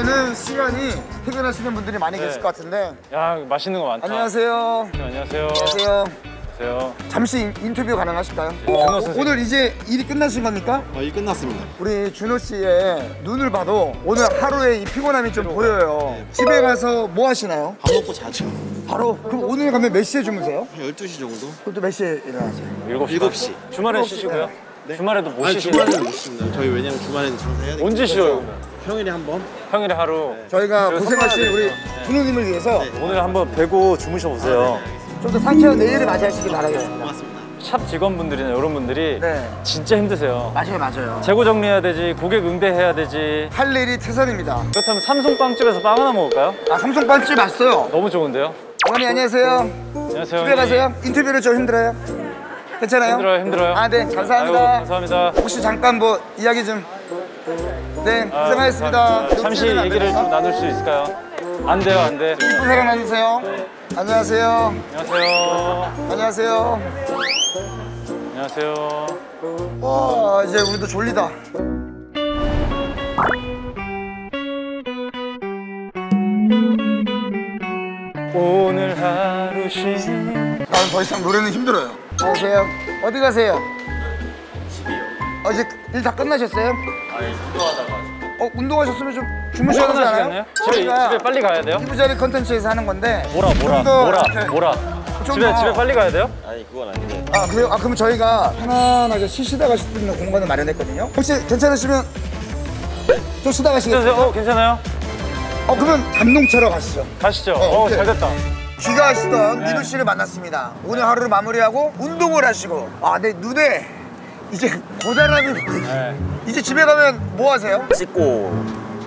이제는 시간이 퇴근하시는 분들이 많이 네. 계실 것 같은데 야 맛있는 거 많다. 안녕하세요. 네, 안녕하세요. 안녕하세요. 안녕하세요. 잠시 인- 인터뷰 가능하실까요? 준호 어, 선생님. 오늘 이제 일이 끝나신 겁니까? 어, 일 끝났습니다. 우리 준호 씨의 눈을 봐도 오늘 하루에 이 피곤함이 좀 보여요. 집에 가서 뭐 하시나요? 밥 먹고 자죠. 바로 그럼 오늘 가면 몇 시에 주무세요? 한 12시 정도? 그럼 또 몇 시에 일어나세요? 일곱 시. 일곱 시. 주말에 일곱 시. 쉬시고요. 네. 주말에도 못 쉬시는 주말에는 못 쉽니다. 저희 왜냐면 주말에는 장사해야 되기 언제 쉬어요? 평일에 한 번? 평일에 하루. 저희가 저희 고생하신 우리 돼요. 준호님을 위해서 오늘 한번 배고 주무셔 보세요. 좀 더 상쾌한 내일을 맞이하시길 바라겠습니다. 고맙습니다. 샵 직원분들이나 이런 분들이 네. 진짜 힘드세요. 맞아요, 맞아요. 재고 정리해야 되지, 고객 응대해야 되지. 할 일이 태산입니다. 그렇다면 삼성 빵집에서 빵 하나 먹을까요? 아, 삼성 반집 왔어요. 너무 좋은데요? 어머니 안녕하세요. 안녕하세요. 집에. 가세요. 인터뷰를 좀 힘들어요? 괜찮아요? 힘들어요, 힘들어요. 아, 네, 감사합니다. 아유, 감사합니다. 혹시 잠깐 뭐 이야기 좀. 네, 아, 고생하셨습니다. 잠시 얘기를? 좀 나눌 수 있을까요? 안 돼요, 안 돼. 이쁜 사람 나주세요. 안녕하세요. 안녕하세요. 안녕하세요. 안녕하세요. 와, 이제 우리도 졸리다. 오늘 하루 쉰 나는 더 이상 노래는 힘들어요. 안녕하세요. 어디 가세요? 집이요. 어제 일 다 끝나셨어요? 아니 운동하다가 어, 운동하셨으면 좀 주무셔야 되지 않아요? 집에 저희가 집에 빨리 가야 돼요? 이부자리 컨텐츠에서 하는 건데 뭐라 뭐라 좀더 뭐라 이렇게 뭐라 좀 집에 더- 집에 빨리 가야 돼요? 아니 그건 아닌데 아 그래요? 아 그럼 저희가 편안하게 쉬시다 가실 수 있는 공간을 마련했거든요 혹시 괜찮으시면 좀 쉬다? 가시겠어요? 어 괜찮아요? 어 그러면 감동차로 가시죠 가시죠. 어, 어 오케이. 잘됐다. 귀가하시던 네. 민우 씨를 만났습니다 오늘 하루를 마무리하고 운동을 하시고 아내 눈에 이제 보이네 네. 이제 집에 가면 뭐 하세요? 씻고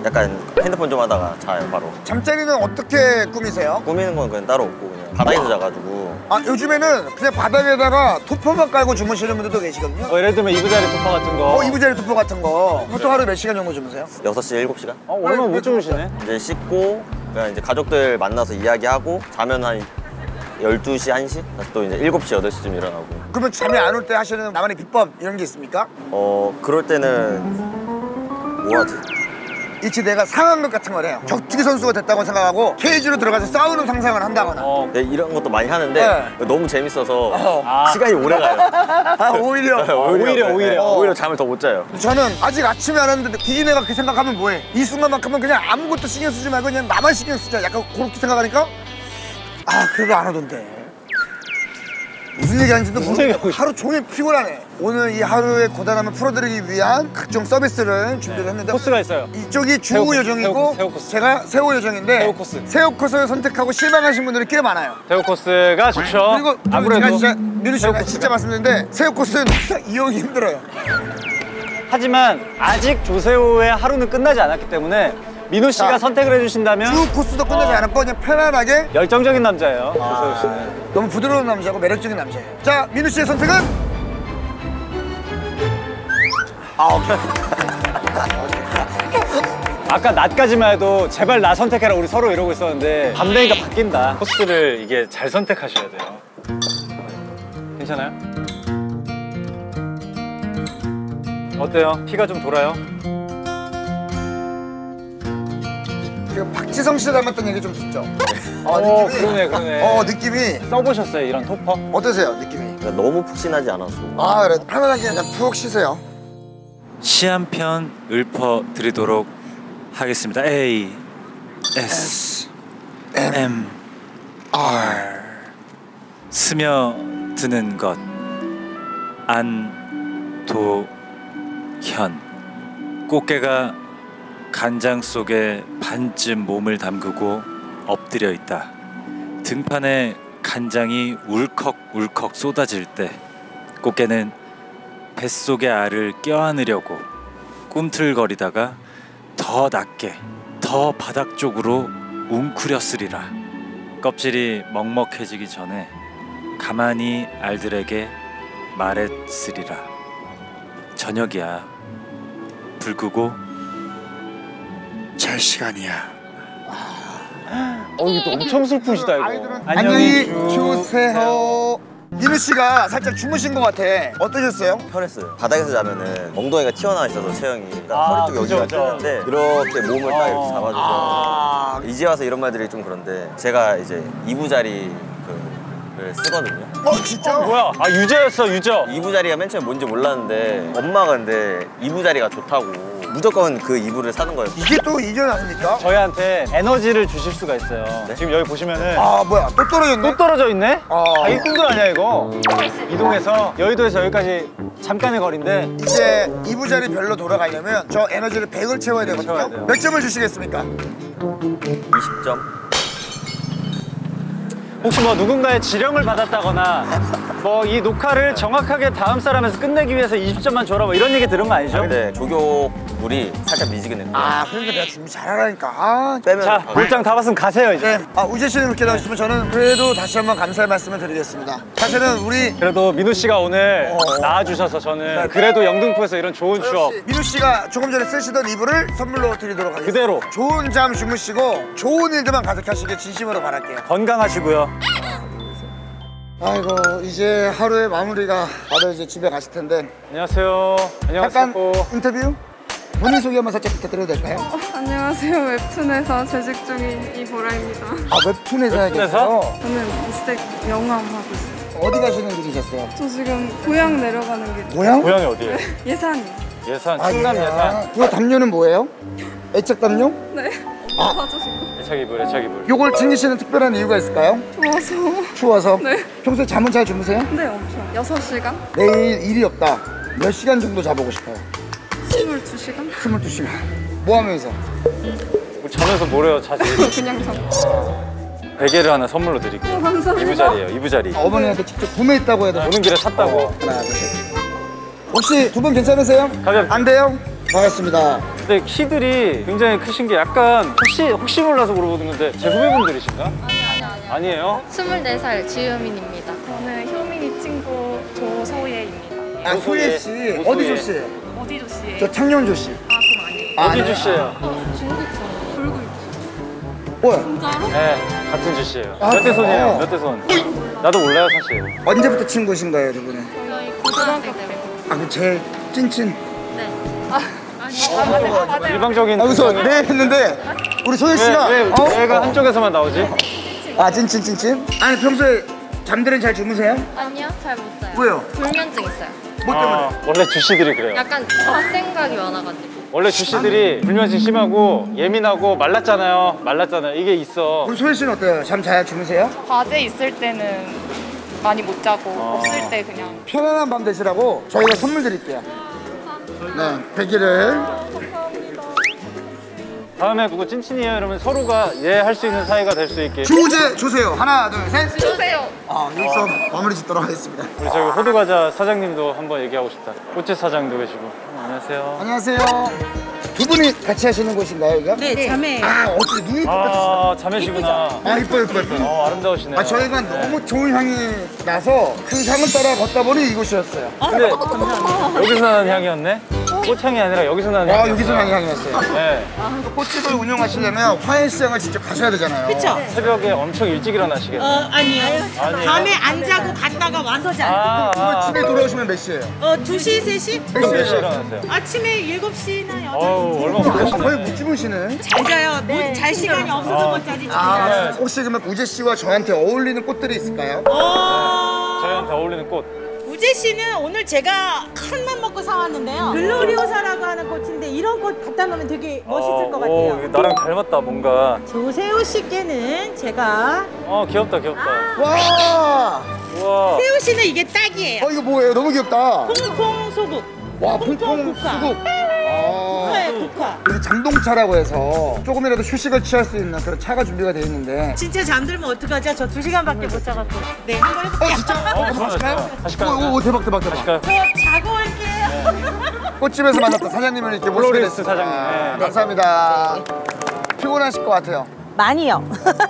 약간 핸드폰 좀 하다가 자요 바로 잠자리는 어떻게 꾸미세요? 꾸미는 건 그냥 따로 없고 그냥 바닥에서 자가지고 아 요즘에는 그냥 바닥에다가 토퍼만 깔고 주무시는 분들도 계시거든요 뭐 예를 들면 이부자리 토파 같은 거. 어 이부자리 토퍼 같은 거 보통 하루에 몇 시간 정도 주무세요? 6시 7시간 어, 얼마 못 주무시네. 이제 씻고 그냥 이제 가족들 만나서 이야기하고 자면 한 12시 1시 다시 또 이제 7시 8시쯤 일어나고 그러면 잠이 안 올 때 하시는 나만의 비법 이런 게 있습니까? 어 그럴 때는 뭐 하지? 일치 내가 상황극 같은 걸 해요 격투기 선수가 됐다고 생각하고 케이지로 들어가서 싸우는 상상을 한다거나 어. 네, 이런 것도 많이 하는데 네. 너무 재밌어서 어. 아. 시간이 오래 가요 아 오히려 오히려, 오히려. 네, 오히려 잠을 더 못 자요 저는 아직 아침에 안 왔는데 굳이 내가 그 생각하면 뭐해 이 순간만큼은 그냥 아무것도 신경 쓰지 말고 그냥 나만 신경 쓰자 약간 그렇게 생각하니까 아 그래도 안 오던데 무슨 얘기하는지도 모르겠고 하루 종일 피곤하네 오늘 이 하루의 고단함을 풀어드리기 위한 각종 서비스를 준비를 했는데 코스가 있어요. 이쪽이 코스, 요정이고 새우 코스. 제가 새우 요정인데 새우 코스. 새우 코스를 선택하고 실망하신 분들이 꽤 많아요 새우 코스가 좋죠. 그리고 아무래도 제가 진짜 민우 씨가 진짜 말씀드리는데 새우 코스는 이용이 힘들어요 하지만 아직 조세호의 하루는 끝나지 않았기 때문에 민호 씨가 자, 선택을 해주신다면 주 코스도 끝나지 않았고 그냥 편안하게 열정적인 남자예요. 조세호 씨는. 너무 부드러운 남자고 매력적인 남자예요. 자, 민우 씨의 선택은? 아, 오케이. 아까 낮까지만 해도 제발 나 선택해라 우리 서로 이러고 있었는데 밤 되니까 바뀐다. 코스를 이게 잘 선택하셔야 돼요. 괜찮아요? 어때요? 피가 좀 돌아요? 그 박지성 씨 닮았다는 얘기 좀 듣죠? 어, 어, 그러네, 그러네. 어, 느낌이 써보셨어요 이런 토퍼? 어떠세요, 느낌이? 그러니까 너무 푹신하지 않아서 아, 그래. 편안하게 그냥 푹 쉬세요. 시 한 편 읊어 드리도록 하겠습니다. A S M R 스며드는 것 안도현 꽃게가 간장 속에 반쯤 몸을 담그고 엎드려 있다. 등판에 간장이 울컥울컥 쏟아질 때 꽃게는 뱃속의 알을 껴안으려고 꿈틀거리다가 더 낮게 더 바닥 쪽으로 웅크렸으리라. 껍질이 먹먹해지기 전에 가만히 알들에게 말했으리라. 저녁이야. 불 끄고 잘 시간이야. 어 이거 또 엄청 슬프시다 이거. 안녕히 주세요. 민우 씨가 살짝 주무신 것 같아. 어떠셨어요? 편했어요. 바닥에서 자면은 엉덩이가 튀어나와 있어서 체형이 그러니까 아, 허리 쪽 여기가. 뜨는데 이렇게 몸을 딱 이렇게 어. 잡아줘서 아, 이제 와서 이런 말들이 좀 그런데 제가 이제 이부자리 그를 쓰거든요. 어 진짜? 뭐야? 아 유저였어 유저. 이부자리가 맨 처음에 뭔지 몰랐는데 엄마가 근데 이부자리가 좋다고 무조건 그 이부를 사는 거예요. 이게 또 이전 아닙니까? 저희한테 에너지를 주실 수가 있어요. 네? 지금 여기 보시면은 아 뭐야 또 떨어졌네? 또 떨어져 있네? 아. 아, 이 꿈도 아니야 이거. 이동해서 여의도에서 여기까지 잠깐의 거리인데 이제 이부자리 별로 돌아가려면 저 에너지를 100을 채워야 되거든요. 채워야. 몇 점을 주시겠습니까? 20점. 혹시 뭐 누군가의 지령을 받았다거나 뭐 이 녹화를 정확하게 다음 사람에서 끝내기 위해서 20점만 줘라 뭐 이런 얘기 들은 거 아니죠? 근데 조교물이 살짝 미지근해요. 아 그러니까 내가 준비 잘하라니까. 아, 빼면 자 물장 다 봤으면 가세요 이제. 네. 아 우재 씨는 그렇게 나오시면 저는 그래도 다시 한번 감사의 말씀을 드리겠습니다. 사실은 우리 그래도 민우 씨가 오늘 어. 나와주셔서 저는 그래도 영등포에서 이런 좋은 추억 민우 씨가 조금 전에 쓰시던 이불을 선물로 드리도록 하겠습니다. 그대로. 좋은 잠 주무시고 좋은 일들만 가득하시길 진심으로 바랄게요. 건강하시고요. 아이고 이제 하루의 마무리가 다들 이제 집에 가실 텐데 안녕하세요. 안녕하세요. 인터뷰 본인 소개 한번 살짝 부탁드려도 될까요? 안녕하세요. 웹툰에서 재직 중인 이보라입니다. 아 웹툰에서 해야겠어요. 저는 미스텍 영암 하고 있어요. 어디 가시는 길이셨어요? 저 지금 고향 내려가는 길 고향? 고향이 어디예요? 예산이. 예산, 아, 충남 예. 예산. 이거 담요는 뭐예요? 애착 담요? 네. 아. 봐주시고. 애착이불, 애착이불. 요걸 챙기시는 특별한 이유가 있을까요? 좋아서. 추워서? 네. 평소에 잠은 잘 주무세요? 네, 엄청. 6시간? 내일 일이 없다. 몇 시간 정도 자보고 싶어요? 22시간? 22시간. 뭐 하면서? 우리 자면서 뭐래요, 자지? 그냥 자. 베개를 하나 선물로 드릴게요. 어, 감사합니다. 이부자리예요, 이부자리. 어머니한테 직접 구매했다고 해도 오는 길에 샀다고. 하나, 둘, 셋. 혹시 두 분 괜찮으세요? 가면- 안 돼요? 반갑습니다. 근데 키들이 굉장히 크신 게 약간 혹시 혹시 몰라서 물어보는 건데 제 후배분들이신가? 아니 아니 아니. 아니에요? 24살 지유민입니다. 저는 효민이 친구 조소예입니다. 아, 소예 씨. 뭐 어디 소예? 조씨? 어디 조씨예요? 저 창녕 조 씨. 아, 그럼 아니에요. 아, 어디 네. 주씨예요? 중국 불구 뭐야? 진짜로? 네, 같은 주씨예요. 아, 몇대 손이에요? 어. 몇대 손? 나도 몰라요, 사실. 언제부터 친구신 거예요, 두 분은? 저희 고등학생 때문에. 아, 그 제일 찐친. 네. 일방적인. 아, 여기서 감정이- 네 했는데 우리 소예 씨가 왜, 왜 어? 얘가 어. 한쪽에서만 나오지? 아, 찐친? 아니, 평소에 잠들은 잘 주무세요? 아니요, 잘 못 자요. 왜요? 불면증 있어요. 뭐 때문에? 아, 원래 주씨들이 그래요. 약간 잡생각이 많아가지고. 원래 주씨들이 불면증 심하고 예민하고 말랐잖아요. 말랐잖아요. 이게 있어. 우리 소예 씨는 어때요? 잠잘 주무세요? 과제 있을 때는 많이 못 자고 어. 없을 때 그냥 편안한 밤 되시라고 저희가 선물 드릴게요. 네, 100일을. 다음에 그거 찐친이에요 이러면 서로가 예 할 수 있는 사이가 될 수 있게. 주제 주세요. 하나, 둘, 셋. 주세요. 아, 여기서 마무리 짓도록 하겠습니다. 우리 저기 호두과자 사장님도 한번 얘기하고 싶다. 꽃집 사장도 계시고. 어, 안녕하세요. 안녕하세요. 두 분이 같이 하시는 곳인가요, 여기가? 네, 자매. 아, 어떻게 눈이 똑같으시다. 아 자매시구나. 아, 이뻐, 이뻐, 이뻐. 어 아름다우시네요. 아, 저희가 너무 좋은 향이 나서 그 향을 따라 걷다 보니 이곳이었어요. 근데 여기서 나는 향이었네? 꽃향이 아니라 여기서 나는 아, 향이 여기서 향이 향이었어요. 네. 꽃집을 운영하시려면 화훼시장을 직접 가셔야 되잖아요. 그쵸? 새벽에 엄청 일찍 일어나시겠네. 어, 아니요. 아니에요? 밤에 안 자고 갔다가 와서 자. 아, 아. 집에 돌아오시면 몇 시예요? 어, 2시, 3시? 그럼 몇 시에 일어나세요? 아침에 7시나 8시. 어우, 얼마나 거의 바쁘시네. 못 주무시네. 잘 자요. 뭐, 잘 시간이 없어서 못 자지. 아, 네. 혹시 그러면 우재 씨와 저한테 어울리는 꽃들이 있을까요? 어, 저희한테 어울리는 꽃. 우재 씨는 오늘 제가 큰맘 먹고 사왔는데요. 글로리오사라고 하는 꽃인데 이런 꽃 갖다 놓으면 되게 멋있을 것 어, 오, 같아요. 이게 나랑 닮았다, 뭔가. 조세호 씨께는 제가 어, 귀엽다, 귀엽다. 와, 우와. 세호 씨는 이게 딱이에요. 어 이거 뭐예요? 너무 귀엽다. 퐁퐁 소국. 와, 퐁퐁 퐁퐁 국화. 수국. 국화. 여기 잠동차라고 해서 조금이라도 휴식을 취할 수 있는 그런 차가 준비가 돼 있는데. 진짜 잠들면 어떡하죠? 저 2시간밖에 못 자갖고. 네, 한번 어, 해볼게요. 진짜? 어, 한번 좋아요, 하실까요? 좋아요. 하실까요? 오, 오, 대박, 대박, 대박. 저 자고 올게요. 꽃집에서 만났던 사장님을 이렇게 모시게 플로리스트 됐습니다. 사장님, 네. 감사합니다. 피곤하실 것 같아요. 많이요.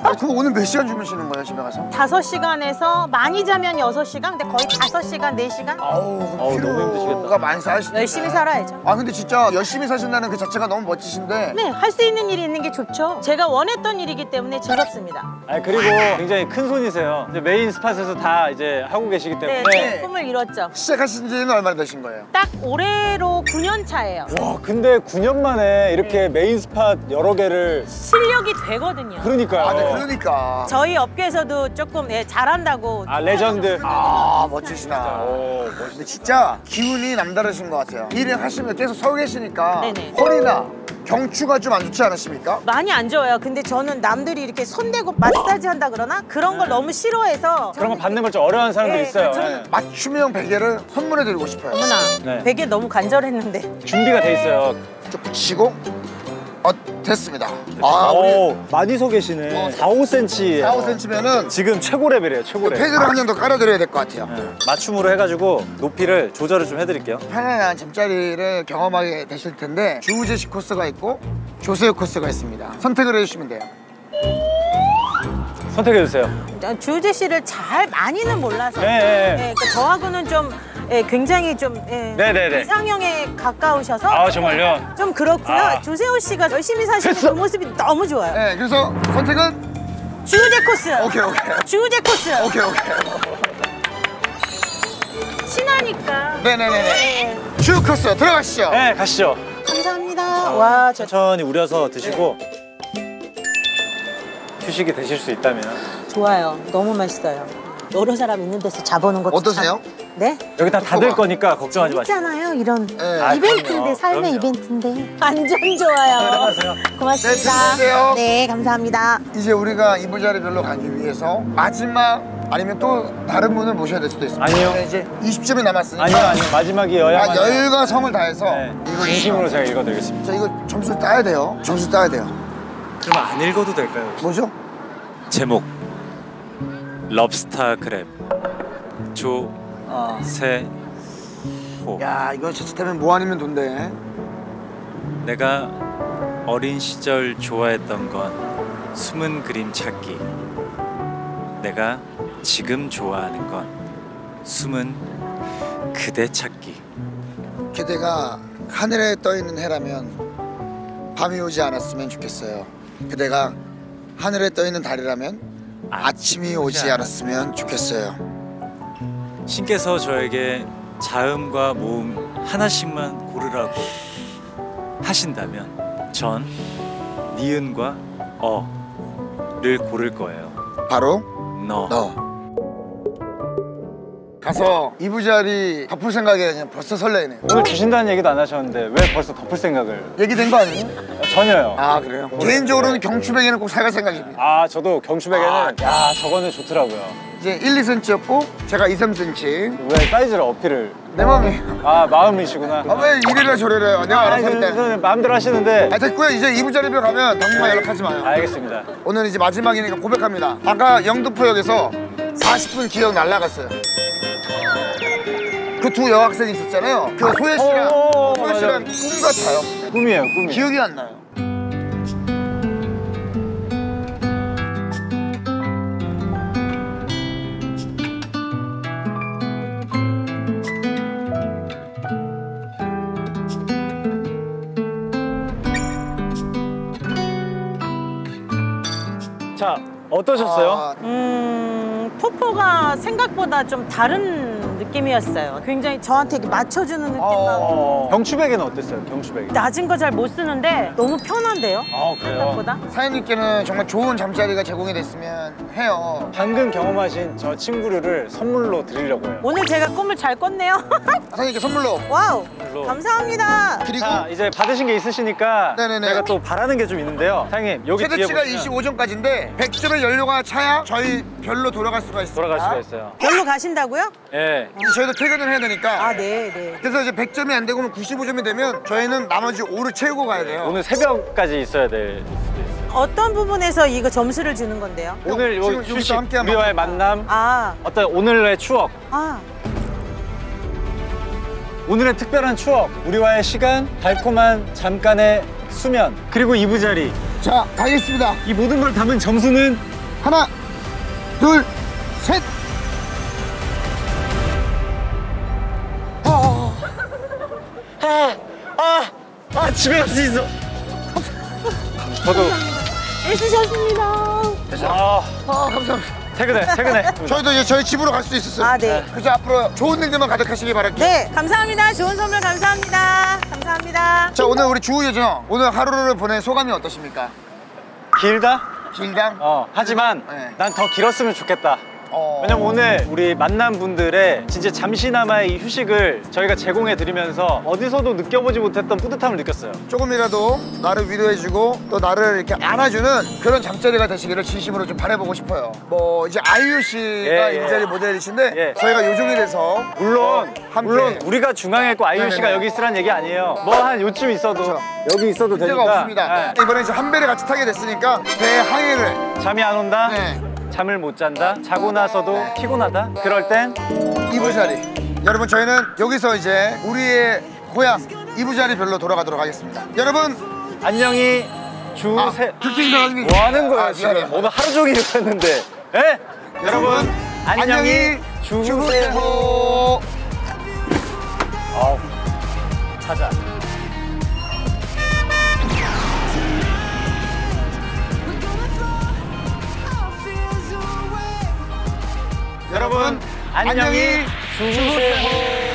아, 그럼 오늘 몇 시간 주무시는 거예요 집에 가서? 다섯 시간에서 많이 자면 여섯 시간 근데 거의 다섯 시간 네시간 아우 너무 힘드시겠다. 많이 쌓이시네 열심히 살아야죠. 아 근데 진짜 열심히 사신다는 그 자체가 너무 멋지신데 네, 할 수 있는 일이 있는 게 좋죠. 제가 원했던 일이기 때문에 즐겁습니다. 아니 그리고 굉장히 큰 손이세요. 이제 main spot에서 다 이제 하고 계시기 네, 때문에. 제 꿈을 이뤘죠. 시작하신 지는 얼마나 되신 거예요? 딱 올해로 9년 차예요. 와 근데 9년 만에 이렇게 main spot 여러 개를 실력이 되거든요. 그러니까요. 아 네, 그러니까 저희 업계에서도 조금 예, 잘한다고. 아 레전드. 아 멋지시다 오. 근데 진짜 기운이 남다르신 것 같아요 일을 하시면 계속 서 계시니까 네네. 허리나 경추가 좀 안 좋지 않으십니까? 많이 안 좋아요. 근데 저는 남들이 이렇게 손대고 마사지 한다 그러나 그런 걸 너무 싫어해서 그런 거 받는 걸 좀 어려워하는 사람들 네, 있어요. 저는 네. 맞춤형 베개를 선물해 드리고 싶어요 어머나 네. 베개 너무 간절했는데 준비가 돼 있어요. 좀 붙이고 어 됐습니다 아 우리 오 많이 서 계시네. 어, 4, 5cm. 4, 5cm면은 지금 최고 레벨이에요. 최고 레벨. 패드를 한 장 더 깔아드려야 될 것 같아요 네. 맞춤으로 해가지고 높이를 조절을 좀 해드릴게요. 편안한 잠자리를 경험하게 되실 텐데 주우재식 코스가 있고 조세호 코스가 있습니다 선택을 해주시면 돼요 선택해 주세요. 주우재 씨를 잘 많이는 몰라서 네, 네, 네. 예, 그 저하고는 좀 예, 굉장히 좀 예, 네, 네, 네. 이상형에 가까우셔서 아 정말요? 좀 그렇고요. 아. 조세호 씨가 열심히 사시는 됐어. 그 모습이 너무 좋아요. 네 그래서 선택은 주우재 코스. 오케이 오케이 주우재 코스. 오케이 오케이 친하니까. 네네네네 주 코스 들어가시죠 네 가시죠. 감사합니다. 와, 저 천천히 우려서 드시고 휴식이 되실 수 있다면 좋아요. 너무 맛있어요. 여러 사람 있는 데서 자보는 것도 어떠세요? 참- 네? 여기 다 닫을 거니까 걱정하지 마시고. 있잖아요. 이런 네. 아, 이벤트인데. 삶의 그럼요. 이벤트인데 완전 좋아요. 들어가세요. 고맙습니다. 네. 네, 감사합니다. 이제 우리가 이부자리 별로 가기 위해서 마지막 아니면 또 다른 분을 모셔야 될 수도 있습니다 아니요. 네, 이제 20점이 남았으니까 아니요 아니요 마지막이어야만. 아, 열과 성을 다해서 네. 이거 진심으로 제가 읽어드리겠습니다. 자 이거 점수 따야 돼요 점수 따야 돼요 그럼 안 읽어도 될까요? 뭐죠? 제목 럽스타 그랩 조 세호 어. 야 이거 자칫하면 뭐 아니면 돈데 내가 어린 시절 좋아했던 건 숨은 그림 찾기 내가 지금 좋아하는 건 숨은 그대 찾기 그대가 하늘에 떠 있는 해라면 밤이 오지 않았으면 좋겠어요. 그대가 하늘에 떠 있는 달이라면 아침이 오지 않았으면 좋겠어요. 신께서 저에게 자음과 모음 하나씩만 고르라고 하신다면 전 니은과 어를 고를 거예요. 바로 너. 너. 가서 이부자리 덮을 생각에 그냥 벌써 설레네. 오늘 주신다는 얘기도 안 하셨는데 왜 벌써 덮을 생각을? 얘기된 거 아니에요? 전혀요. 아 그래요? 개인적으로는 경추베개는 꼭 사갈 생각입니다. 아 저도 경추베개는 아. 야 저거는 좋더라고요. 이제 1, 2cm였고 제가 2, 3cm. 왜 사이즈를 어필을? 내 맘이에요. 아 마음이시구나. 아 왜 이래라 저래라 내가 알아서 아니, 할 때. 그, 그, 마음대로 하시는데 아 됐고요 이제 이부자리로 가면 당분간 연락하지 마요. 알겠습니다. 오늘 이제 마지막이니까 고백합니다. 아까 영등포역에서 40분 기억 날라갔어요. 그 두 여학생이 있었잖아요. 그 소혜 씨랑 어, 소혜 씨랑. 꿈 같아요. 꿈이에요 꿈이. 기억이 안 나요. 자 어떠셨어요? 아, 음, 포포가 생각보다 좀 다른 느낌이었어요. 굉장히 저한테 이렇게 맞춰주는 느낌 나고. 어, 경추베개는 어땠어요? 경추베개. 낮은 거 잘 못 쓰는데 너무 편한데요? 아 그래요? 생각보다? 사장님께는 정말 좋은 잠자리가 제공이 됐으면 해요. 방금 경험하신 저 친구를 선물로 드리려고요. 오늘 제가 꿈을 잘 꿨네요. 사장님께 선물로 와우, 선물로. 감사합니다. 그리고 자 이제 받으신 게 있으시니까 네네네. 제가 또 바라는 게 좀 있는데요. 사장님 여기 뒤에 최대치가 보시면 25점까지인데 100점의 연료가 차야 저희 별로 돌아갈 수가 있습니다. 돌아갈 수가 있어요. 별로 가신다고요? 예. 이제 저희도 퇴근을 해야 되니까. 아, 네, 네. 그래서 이제 100점이 안 되고 95점이 되면 저희는 나머지 5를 채우고 가야 돼요. 오늘 새벽까지 있어야 될 수도 있어요. 어떤 부분에서 이거 점수를 주는 건데요? 오늘 지금 요 여기서 휴식, 함께한 우리와의 만남, 아, 어떤 오늘의 추억, 아, 오늘의 특별한 추억, 우리와의 시간, 달콤한 잠깐의 수면, 그리고 이부자리. 자 가겠습니다. 이 모든 걸 담은 점수는? 하나 둘 셋 아 집에 갈 수 있어. 저도 애쓰셨습니다. 아 아 감사합니다 퇴근해 퇴근해. 저희도 이제 저희 집으로 갈 수 있었어요 아, 네. 그래서 앞으로 좋은 일들만 가득하시길 바랄게요 네, 감사합니다. 좋은 선물 감사합니다. 감사합니다. 자 오늘 우리 주우 여정 오늘 하루를 보낸 소감이 어떠십니까? 길다? 길당? 어 하지만 네. 난더 길었으면 좋겠다. 어... 왜냐면 오늘 우리 만난 분들의 진짜 잠시나마의 이 휴식을 저희가 제공해 드리면서 어디서도 느껴보지 못했던 뿌듯함을 느꼈어요. 조금이라도 나를 위로해주고 또 나를 이렇게 안아주는 그런 잠자리가 되시기를 진심으로 좀 바라보고 싶어요. 뭐 이제 아이유 씨가 예, 예. 이 자리 모델이신데 예. 저희가 요정이라서 물론 함께 물론 우리가 중앙에 있고 아이유 씨가. 여기 있으란 얘기 아니에요. 뭐 한 요쯤 있어도 그렇죠. 여기 있어도 되니까. 없습니다. 이번에 이제 한 배를 같이 타게 됐으니까 배 항해를 예. 잠이 안 온다. 네. 잠을 못 잔다. 자고 나서도 피곤하다. 그럴 땐 이부자리. 여러분 저희는 여기서 이제 우리의 고향 이부자리 별로 돌아가도록 하겠습니다. 여러분 안녕히 주세. 아. 뭐 하는 거예요 아, 지금? 오늘 하루 종일 했는데. 예? 여러분 안녕히. 주무세요. 아우 찾아. 여러분 안녕히 주무세요.